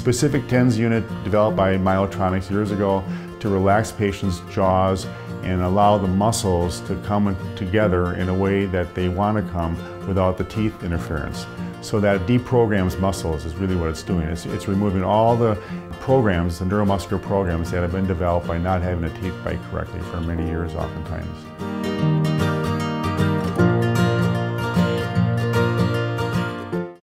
specific TENS unit developed by Myotronics years ago to relax patients' jaws and allow the muscles to come together in a way that they want to come without the teeth interference. So that deprograms muscles is really what it's doing. It's, it's removing all the programs, the neuromuscular programs that have been developed by not having a teeth bite correctly for many years oftentimes.